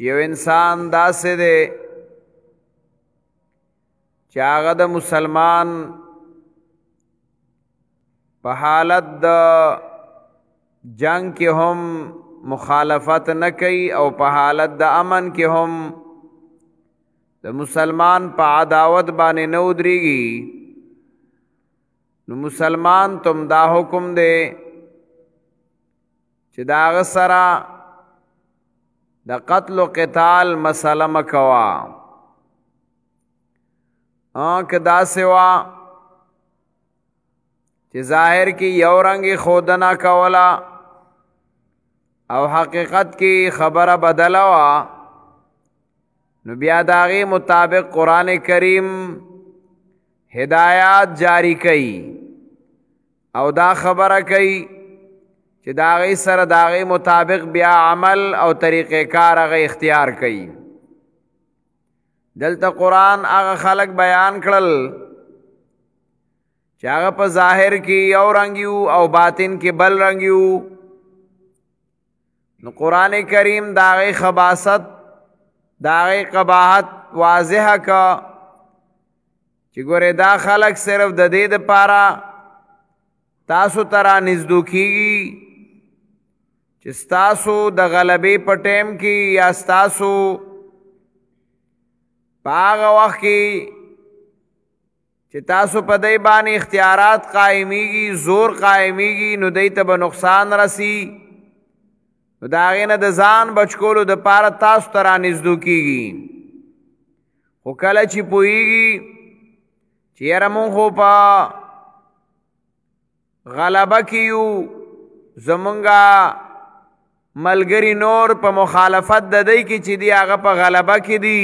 چې یو انسان داسې دی چې هغه د مسلمان په حالت د جنگ کې هم مخالفت نه کوي او په حالت د امن کې هم د مسلمان په عداوت باندې نه ودرېږي نو مسلمان تم دا حکم دی چې دا غسرا د قتل او قتال مسله مکوا ا کدا سوا چې ظاهر کې یو رنګي خودنا کولا او حقیقت کې خبره بدلا وا نو بیا داغه مطابق قران کریم هدایات جاری کړي او دا خبره کوي چې دا غي سره دا غي مطابق بیا عمل او طریقې کار غي اختیار کوي دلته قران هغه خلق بیان کړل چې هغه په ظاهر کې یو رنګ یو او باطن کې بل رنګ یو نو قران کریم دا غي خباست دا غي قباحت واضح کا چې ګوره دا خلک صرف د دې د پاره تاسو ترا نږدو کیږي چې تاسو د غلبې په ټیم کې یا تاسو پاغه وخت کې چې تاسو په دای باندې اختیارات قائمیږي زور قائمیږي نو دای ته به نقصان رسی نو دا غینه د ځان بچکولو د پاره تاسو ترا نږدو کیږي خو کله چې پویږي چې یاره مونږ په غلبه کیو زمونږه ملګری نور په مخالفت د دی کې چې دی هغه په غلبه کې دی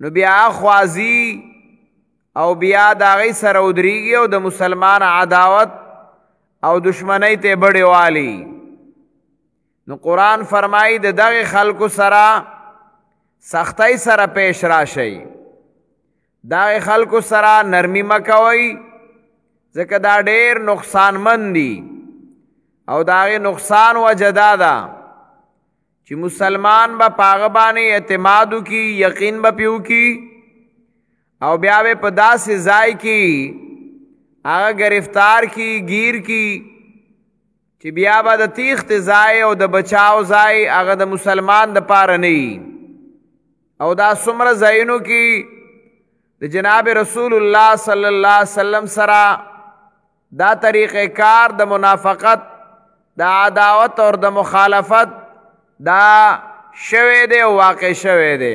نو بیا خوازی او بیا د هغې سره ودرېږي او د مسلمان عداوت او دشمنۍ ته بړې والي نو قرآن فرمایي د دغې خلکو سره سختۍ سره پیش راشئ دا خلکو سره نرمی مکوي ځکه دا ډیر نقصان مند دي او دا غي نقصان وجدا ده چې مسلمان به پاغه باندې اعتماد کی یقین به پیو کی او بیا به په داسې ځای کې هغه گرفتار کی گیر کی چې بیا به د تیخت ځای او د بچاو ځای هغه د مسلمان د پاره نه او دا څومره ځایونو کې د جناب رسول الله صلی الله علیه وسلم سره دا طریقې کار د منافقت د عداوت او د مخالفت دا شوه دی واقع شوه دی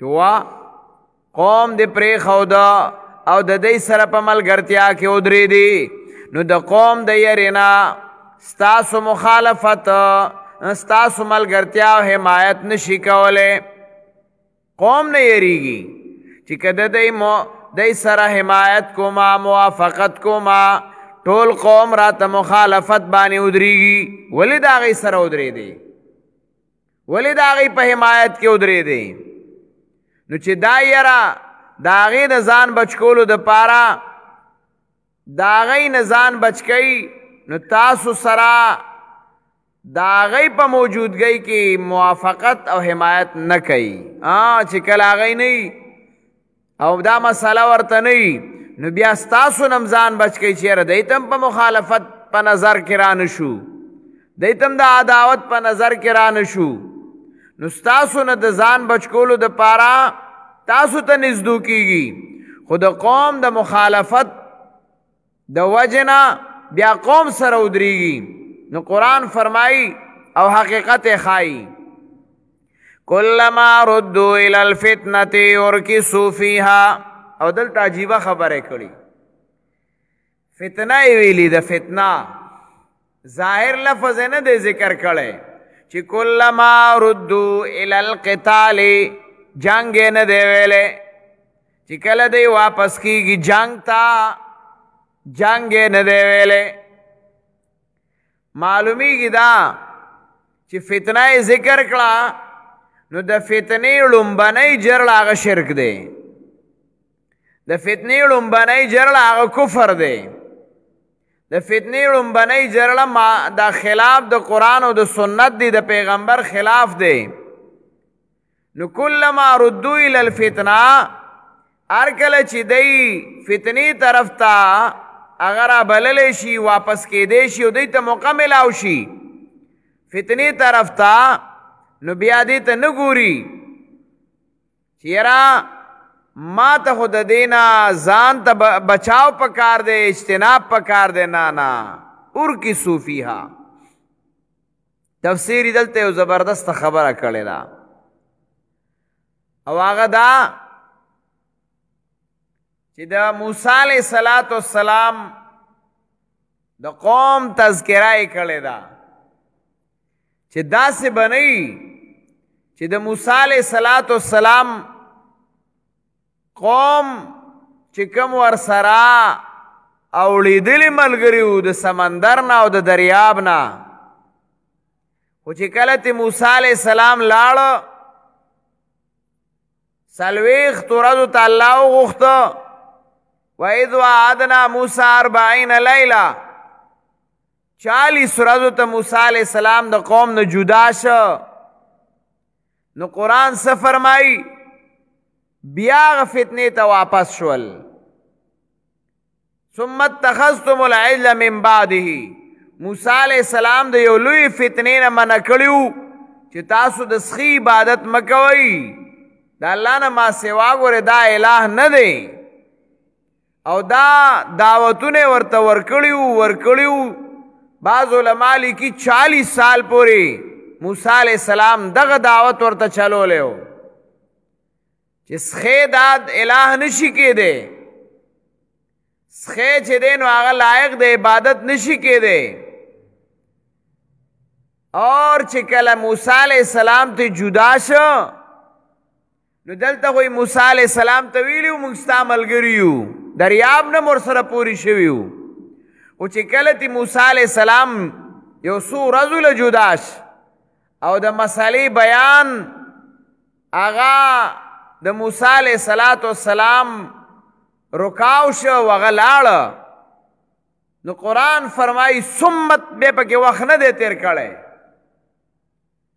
چوا قوم دې پرې خودا او د دې سره په ملګرتیا کې ودرې دي نو د قوم د یرینا ستاسو مخالفت ستاسو ملګرتیا او حمایت نشي کوله قوم نه یریږي چې کده دې مو دې سره حمایت کوما موافقت کوما ټول قوم را ته مخالفت باندې ودرېږي ولې دا غي سره ودرې دي ولې دا غي په حمایت کې ودرې دي نو چې دا یرا دا غي د ځان بچکولو د پاره دا غي نه ځان بچکی نو تاسو سره دا غي په موجودګۍ کې موافقت او حمایت نه کوي ا چې کله غي نه او دا مسله ورته نه وي نو بیا ستاسو نم ځان بچ کوي چېره دی تم په مخالفت په نظر کې را نه شو دی تم د عداوت په نظر کې را نه شو نو ستاسو نه د ځان بچ کولو د پاره تاسو ته نږدو کیږي خو د قوم د مخالفت د وجنا بیا قوم سره ودریږي نو قران فرمایي او حقیقت خای کلما ردو ال الفتنه ورکسو فیها او دلته عجیب خبره کړي فتنه ویلي د فتنه ظاهر لفظ نه دی ذکر کړي چې کلما ردو ال القتال جنگ نه دی ویلې چې کله دی واپس کیږي جنگ تا جنگ نه دی ویلې معلومیږي دا چې فتنه ذکر کړه نو د فتنې لومبنۍ جرړه هغه شرک دی د فتنې لومبنۍ جرړه هغه کفر دی د فتنې لومبنۍ جرړه ما دا خلاف د قران او د سنت دی د پیغمبر خلاف دی نو کلمہ ردو ال الفتنه ار کله چې دی فتنې طرف ته اگر بلل شي واپس کې دی شي او دی ته مکمل او شي فتنې طرف ته نو بیا دې ته نه ګوري چیرا ما ته خو د دینا ځان ته بچاو پکار دی اجتناب پکار دی نه نه اور کی صوفیها تفسیر دلته یو زبردست خبره کړې ده او هغه دا چې د موسی علیه صلوات والسلام د قوم تذکرہ یې کړې ده چې داسې بنئ چې د موسی علیه صلات و سلام قوم چې کوم ور سره او لیدلی ملګری وو د سمندر نه او د دریاب نه خو چې کله ته موسی علیه السلام لاړ سلویخت ورځو ته الله وغوښته وإذ وعدنا موسى أربعين ليلة چالیس ورځو ته موسی علی السلام د قوم نه جدا شو نو قران څه فرمایي بیا غ فتنه ته واپس شول ثم اتخذتم العجل من بعده موسی علی السلام د یو لوی فتنې نه منع کړیو چې تاسو د سخی عبادت مکوئ د الله نه ما سوا ګوره دا الٰه نه دی او دا دعوتونه ورته ورکړي وو ورکړي وو بعض علما لیکي چالیس سال پورې موسی علیه السلام دغه دعوت ورته چلولی و چې سخی داد اله نشي کېدی سخی چې دی نو هغه لایق د عبادت نشي کېدی اور چې کله موسی علیه السلام ته جدا شو نو دلته خو موسی علی السلام ته ویلو موږ ستا ملګری یو دریاب نه مور سره پوری شوی یو او چې کله تی موسی علی السلام یو سو رجل جداش او د مسالې بیان اغا د موسی علی السلام رکاو شو وغلاړه نو قران فرمای سمت به پکې وخت نه دی تیر کړي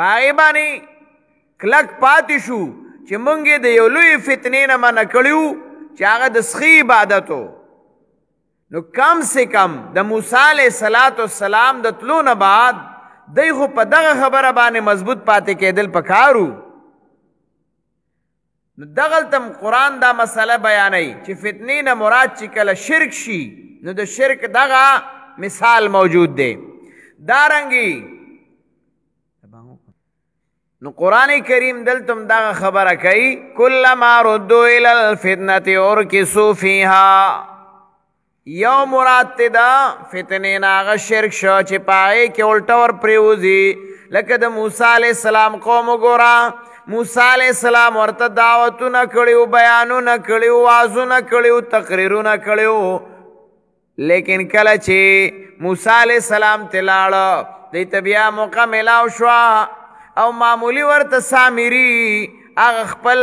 پای باندې کلک پاتې شو چې مونږه د یو لوی فتنې نه منع کړیو چې هغه د سخی عبادتو نو کم سے کم د موسی علیہ الصلات والسلام د تلو نه بعد دای خو په دغه خبره باندې مضبوط پاتې کېدل پکارو نو دغلته قرآن دا مسله بیانوي چې فتنې نه مراد چې کله شرک شي نو د شرک دغه مثال موجود دی دارنګي نو قران کریم دلتم دا خبره کوي کلم ردو ال الفتنه اور کی صوفیها یو مراد ته دا فتنه ناغه شرک شو چې پای کې الټا ور پریوزی لکه د موسی علی السلام قوم ګورا موسی علی السلام ورته دعوتونه کړیو بیانونه کړیو وازونه کړیو تقریرونه کړیو لیکن کله چې موسی علی السلام تلاړه د تبیا موقع ملاو شو او معمولی ورته سامری اغه خپل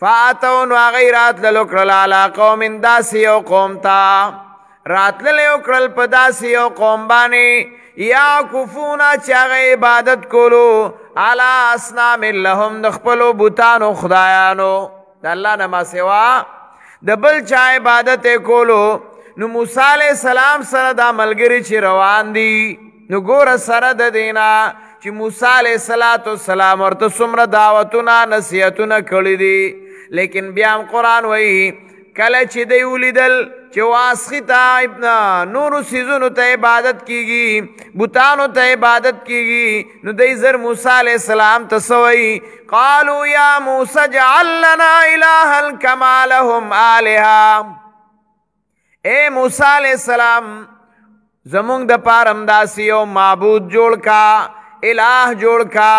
فاتون و غیرات للکرل علا قوم داسی یو قوم تا رات للیو کرل په داسی یو قوم بانی یا کفونا چاغ عبادت کولو علا اسنام لهم دخپلو بوتانو خدایانو د الله نه ما سوا د بل چا عبادت کولو نو موسی علی السلام سره دا ملګری چې روان دي نو ګوره سره د دینا چې موسی علیه صلوات و سلام ورته څومره دعوتونه نصیحتونه کړی دي لیکن بیا هم قران وایي کله چې دی ولیدل چې واسخی تا ابن نور سیزونو ته عبادت کیږي بوتانو ته عبادت کیږي نو دی زر موسی علی السلام ته سوئی قالو یا موسی جعل لنا الہا کما لهم الہا اے موسی علیہ السلام زمونږ د پارم داسې یو معبود جوړ کا الہ جوړ کا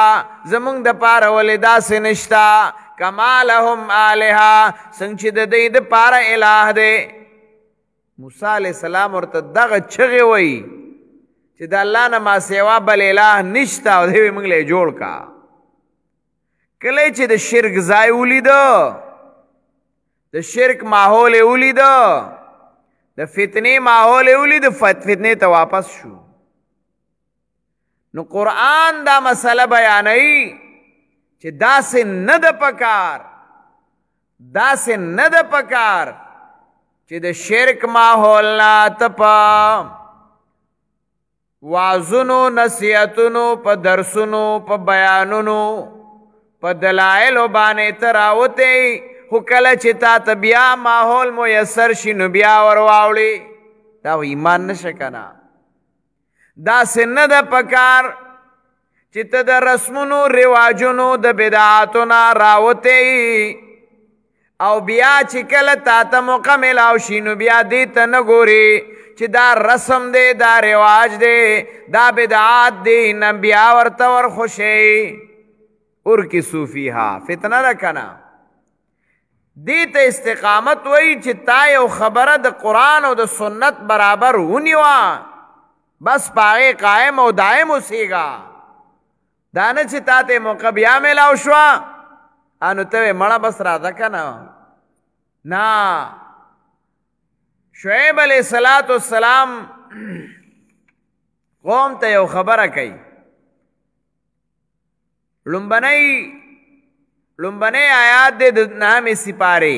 زمونږ د پاره ولې داسې نشتا کما لهم الها څنګه چې د دې د پاره الہ دی موسی علی السلام ورته دغه چغه وای چې د الله نه ما سیوا بل الہ نشتا او دې موږ له جوړ کا کله چې د شرک ځای ولید د شرک ماحول ولید د فتنې ماحول ولید فتنې ته واپس شو نو قران دا مسله بیانوي چې داسې نه د پکار داسې نه د پکار چې د شرک ماحول نه تپا وازونو نصیحتونو په درسونو په بیانونو په دلایل باندې تراوته خو کله چې تا ته بیا ماحول میسر شي نو بیا ورواوړي دا ایمان نشه کنه دا سن ده پکار چې ته د رسمونو رواجونو د بدعاتو نه راوته او بیا چې کله تا ته مکمل او شینو بیا دې ته نه ګوري چې دا رسم دی دا رواج دی دا بدعات دی نه بیا ورته ور خوشي اور کی صوفی ها فتنه را کنه دې ته استقامت وای چې تا یو خبره د قران او د سنت برابر ونیوه بس پاره قائم او دائم اوسېګا دا نه چې تا ته موقع بیا ملاو شو انو ته مړه بس را ده کنه نا شعیب علیہ الصلات والسلام قوم ته یو خبره کوي لومبنۍ لومبنۍ آیات د نامې سپاره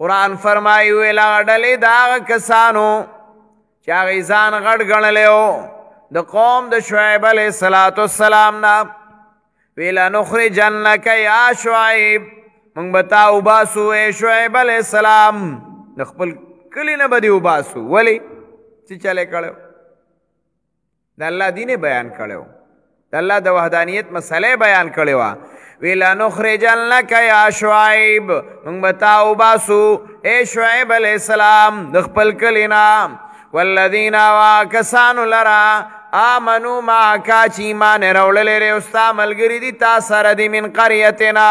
قرآن فرمایي ویل هغه ډلې د هغه کسانو چې هغې ځان غټ ګڼلی و د قوم د شعیب علیه صلات وسلام نه ویل نخرجنک یا شعیب مونږ به تا وباسو ای شعیب علیه السلام د خپل کلي نه به دې وباسو ولې څه چلی کړی د الله دین بیان کړو د الله د وحدانیت مسله بیان کړې و ویلا نخرجن لك یا شعیب موږ بتاو باسو اے شعیب علی السلام د خپل کلینا والذین واکسان لرا آمنو ما کا چې ایمان راوړلې ری او ستا ملګری دي تا سره دي من قريتنا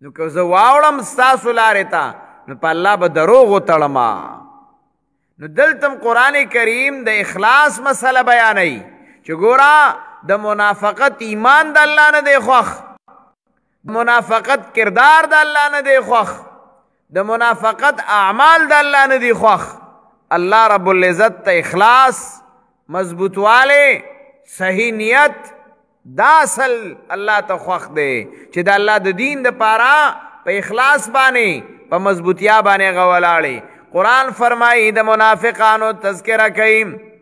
نو که زه واوړم ستاسو لارې ته نو په الله به دروغ وتړم نو دلتم قران کریم د اخلاص مسله بیانوي چې ګورا د منافقت ایمان د الله نه دی خوخ منافقت کردار د الله نه دی خوخ د منافقت اعمال د الله نه دی خوخ الله رب العزت ته اخلاص مضبوطواله صحیح نیت دا اصل الله ته خوخ دی چې د الله د دین د پاره په اخلاص باندې په مضبوطیا باندې غولاړي قران فرمایي د منافقانو تذکرہ کوي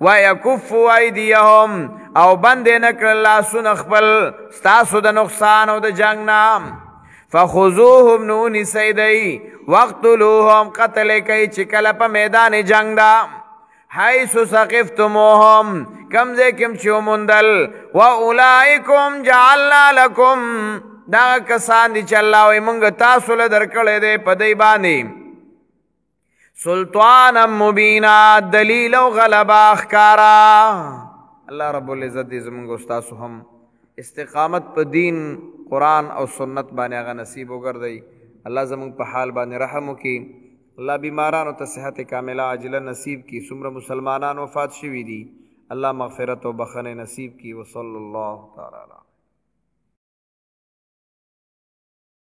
ويكفو ايديهم او بند نه کړل لاسونه خپل ستاسو د نقصان او د جنگ نام فخذوهم نونی سیدی وقتلوهم قتل کوي چې کله په میدان جنگ دا حيث سقفتموهم کم زه کم چې ومندل واولائکم جعلنا لكم دا کسان دي چې الله وي مونږ تاسو له درکړې ده په دی باندې سلطان مبینا دلیل او غلبا اخکارا الله رب العزت دې زمونږ استاد هم استقامت په دین قران او سنت باندې هغه نصیب وګرځي الله زمونږ په حال باندې رحم وکړي الله بیمارانو ته صحت کامله عاجله نصیب کړي څومره مسلمانان وفات شوي دي الله مغفرت او بخنه نصیب کړي وصلی الله تعالی